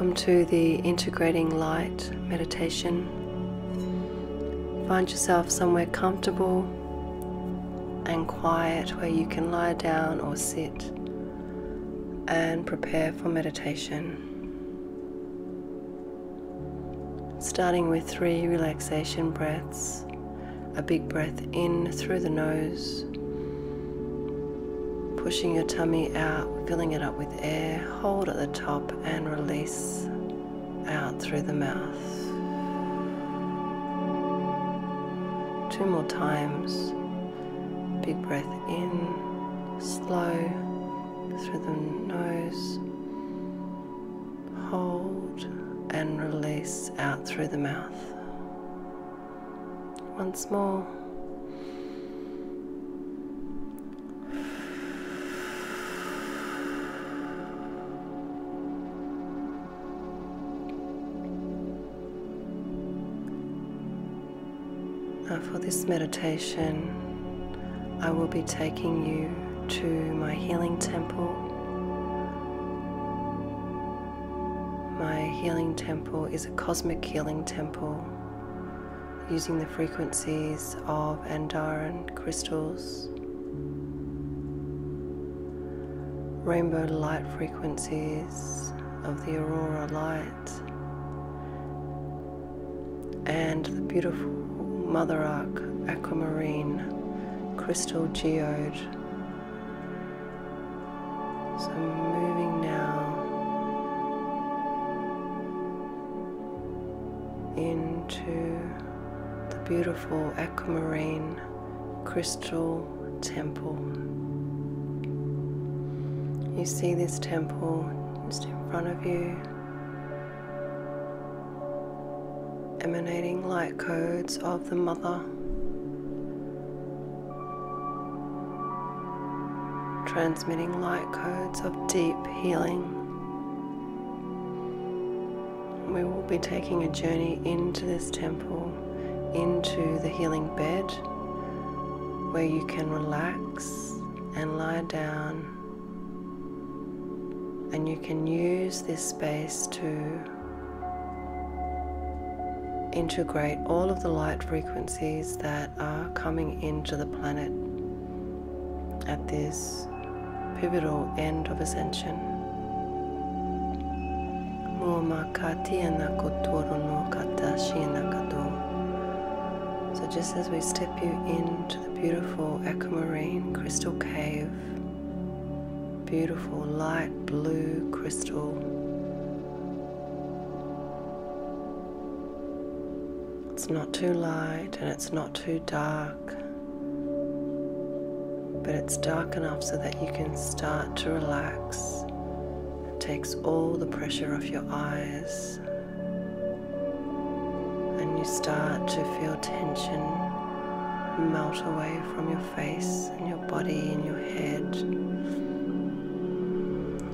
Welcome to the integrating light meditation. Find yourself somewhere comfortable and quiet where you can lie down or sit and prepare for meditation. Starting with three relaxation breaths, a big breath in through the nose, pushing your tummy out, filling it up with air, hold at the top and release out through the mouth. Two more times. Big breath in, slow through the nose, hold and release out through the mouth. Once more. This meditation, I will be taking you to my healing temple. My healing temple is a cosmic healing temple using the frequencies of Andaran crystals, rainbow light frequencies of the aurora light, and the beautiful Mother Arc aquamarine crystal geode. So moving now into the beautiful aquamarine crystal temple. You see this temple just in front of you, emanating light codes of the Mother. Transmitting light codes of deep healing we will be taking a journey into this temple, into the healing bed, where you can relax and lie down, and you can use this space to integrate all of the light frequencies that are coming into the planet at this pivotal end of ascension. So just as we step you into the beautiful aquamarine crystal cave, beautiful light blue crystal. Not too light and it's not too dark, but it's dark enough so that you can start to relax It takes all the pressure off your eyes and you start to feel tension melt away from your face and your body and your head.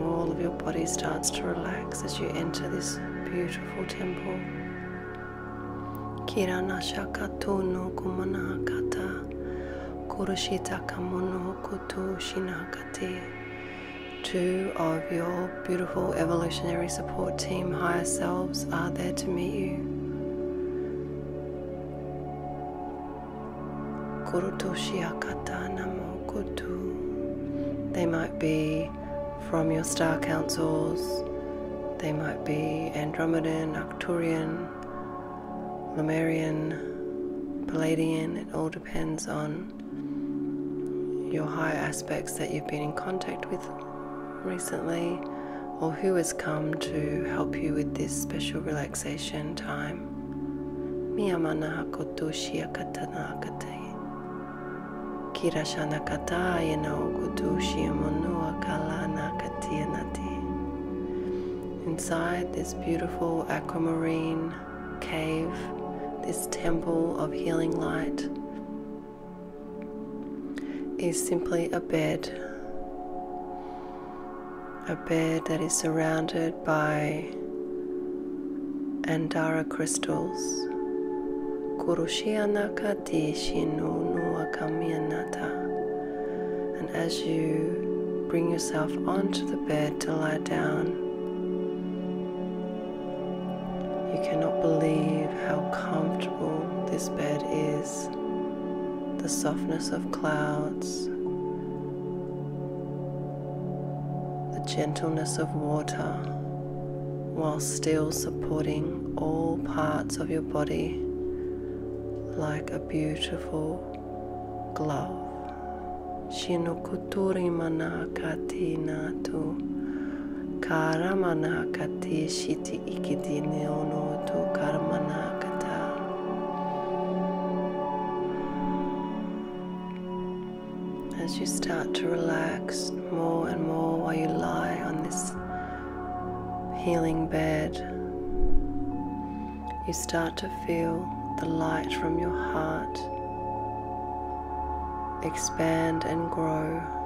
All of your body starts to relax as you enter this beautiful temple. Kirana shakatuno kumanakata kurushita kamono kutu shinakati two of your beautiful evolutionary support team higher selves are there to meet you. They might be from your star councils, they might be Andromedan, Arcturian, Lemurian, Pleiadian, it all depends on your higher aspects that you've been in contact with recently or who has come to help you with this special relaxation time. Inside this beautiful aquamarine cave, this temple of healing light, is simply a bed a bed that is surrounded by Andara crystals. And as you bring yourself onto the bed to lie down, you cannot believe how comfortable this bed is, the softness of clouds, the gentleness of water, while still supporting all parts of your body like a beautiful glove. Shinukuturi mana kati natu. Karamana kati shiti ikiti neono to karamana kata. As you start to relax more and more while you lie on this healing bed, you start to feel the light from your heart expand and grow.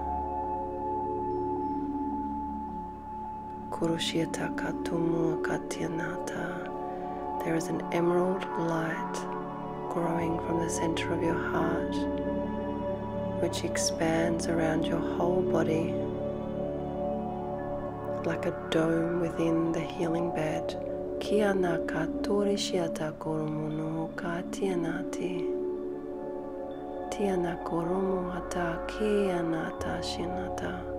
There is an emerald light growing from the center of your heart, which expands around your whole body like a dome within the healing bed. Tiana Kurumu Hata Kianata Shinata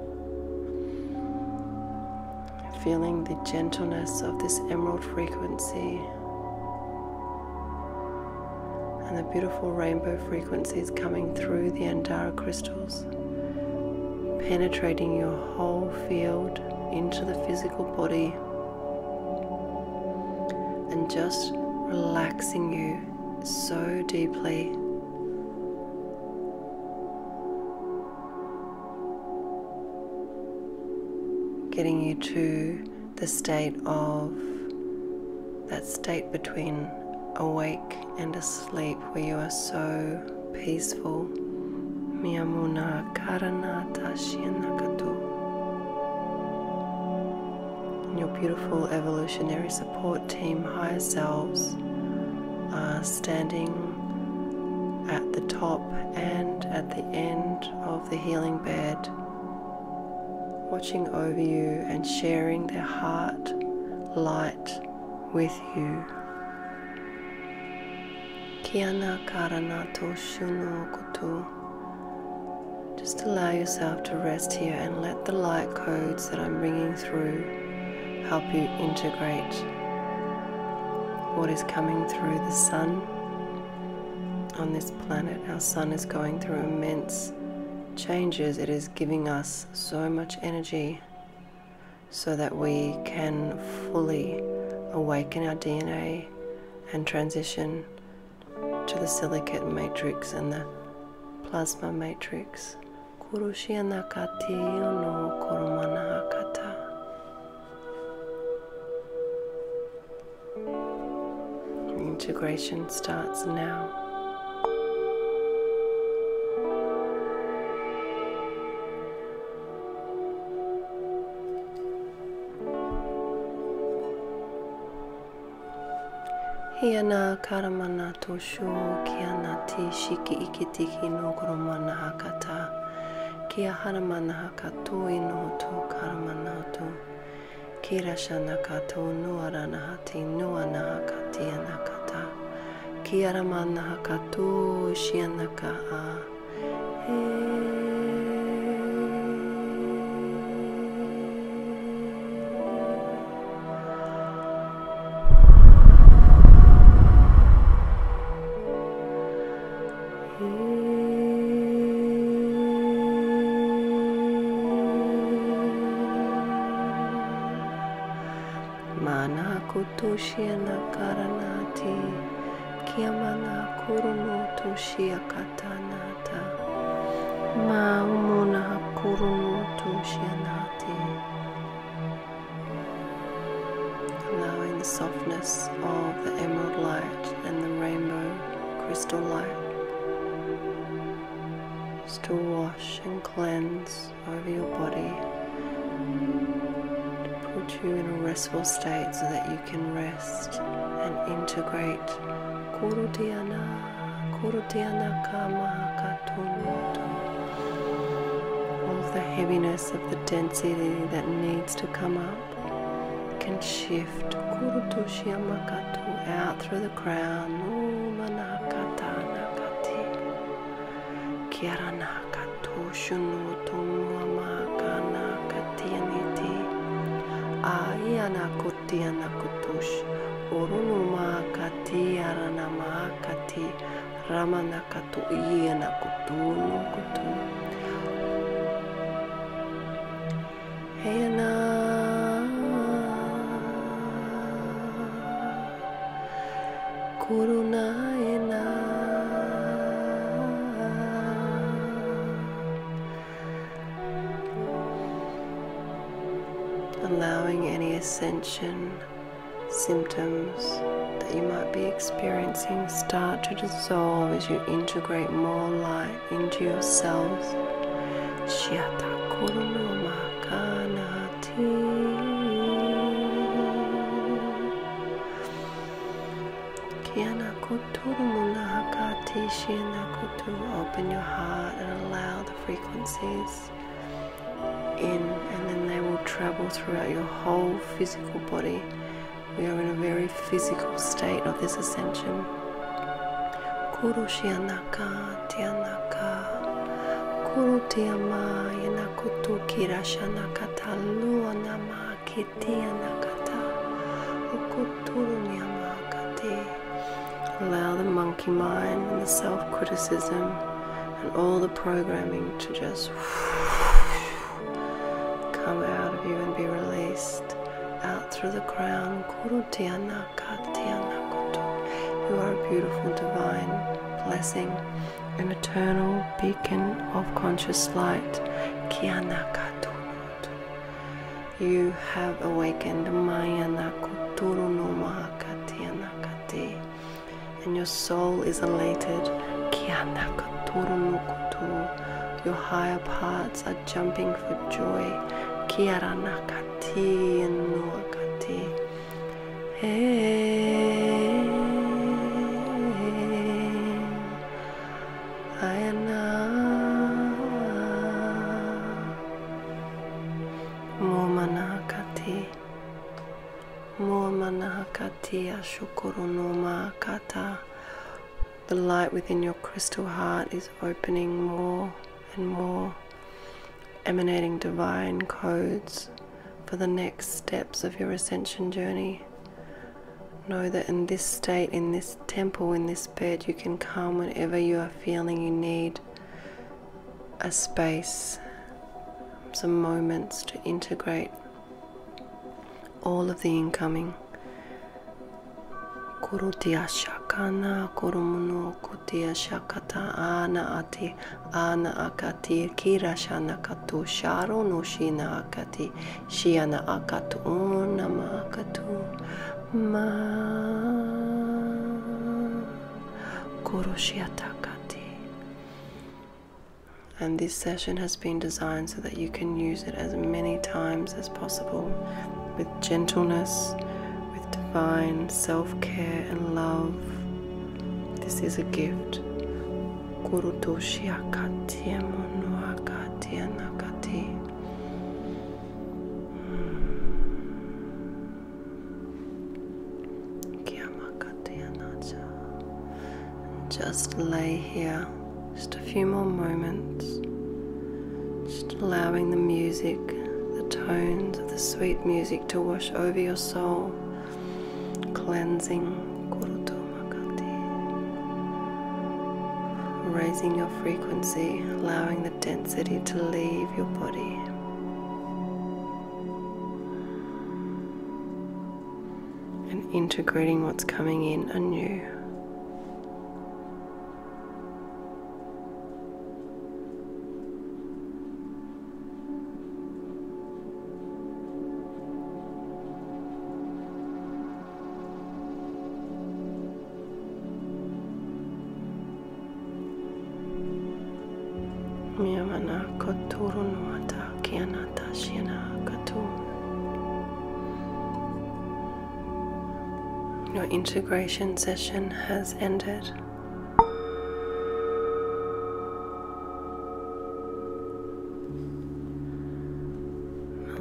feeling the gentleness of this emerald frequency and the beautiful rainbow frequencies coming through the Andara crystals, penetrating your whole field into the physical body and just relaxing you so deeply. Getting you to the state of that state between awake and asleep where you are so peaceful. Miyamuna karanata shinakatu. Your beautiful evolutionary support team, higher selves, are standing at the top and at the end of the healing bed watching over you and sharing their heart light with you. Kiana kutu. Just allow yourself to rest here and let the light codes that I'm bringing through help you integrate what is coming through the sun on this planet. Our sun is going through immense changes, it is giving us so much energy so that we can fully awaken our DNA and transition to the silicate matrix and the plasma matrix. Integration starts now. He ana karamana tō shū ki ana te shiki iki tiki no koromana hakata. Ki a haramana hakato e no tō karamana tō. Ki rasha na kato no arana ha te no ana hakati ana kata. Ki aramana hakato shi anaka a. kutushia na karanati kiamana kuruno tushia katanata maumuna kuruno tushia nati allowing the softness of the emerald light and the rainbow crystal light to wash and cleanse over your body put you in a restful state so that you can rest and integrate Kama. All of the heaviness of the density that needs to come up can shift out through the crown. Aiana kotiana kutush. Urunu makati arana makati. Ramana katu iana kutunu kutu. Hena. Kurunaena. Ascension symptoms that you might be experiencing start to dissolve as you integrate more light into your cells. Open your heart and allow the frequencies in, and then they will travel throughout your whole physical body. We are in a very physical state of this ascension. Kuru shianaka tianaka. Kuru tiama yanakutu kirashanaka taluanama kitianakata. Ukuturu. Allow the monkey mind and the self criticism and all the programming to just through the crown. You are a beautiful divine blessing, an eternal beacon of conscious light. You have awakened and your soul is elated. Your higher parts are jumping for joy. Nuakati. Hey, ayana. Momanakati. Momanakati ashukuru no makata. The light within your crystal heart is opening more and more, emanating divine codes for the next steps of your ascension journey. Know that in this state, in this temple, in this bed, you can come whenever you are feeling you need a space, some moments to integrate all of the incoming. Kutia ana ati ana akati katu sharo no shina akati shiana akatu akatu ma. And this session has been designed so that you can use it as many times as possible with gentleness, divine self care and love. This is a gift. Hmm. Just lay here. Just a few more moments, just allowing the music the tones of the sweet music to wash over your soul, cleansing, raising your frequency, allowing the density to leave your body. And integrating what's coming in anew. Miyamana koturunuata kianata katu. Your integration session has ended.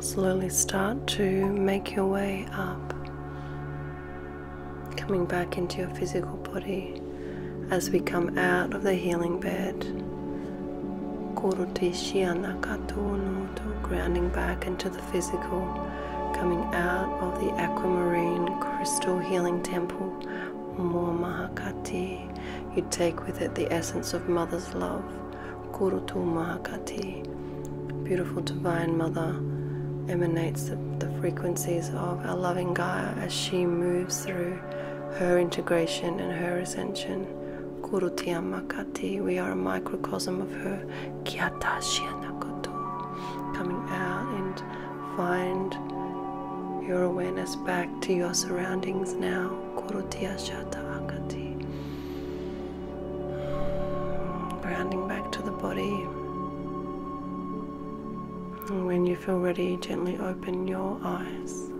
Slowly start to make your way up, coming back into your physical body as we come out of the healing bed. Grounding back into the physical, coming out of the aquamarine crystal healing temple. Mahakati. You take with it the essence of Mother's love. Kurutu Mahakati. Beautiful Divine Mother emanates the, the frequencies of our loving Gaia as she moves through her integration and her ascension. Makati, we are a microcosm of her. Coming out and find your awareness back to your surroundings now. Kurutia Shata Akati. Grounding back to the body. And when you feel ready, gently open your eyes.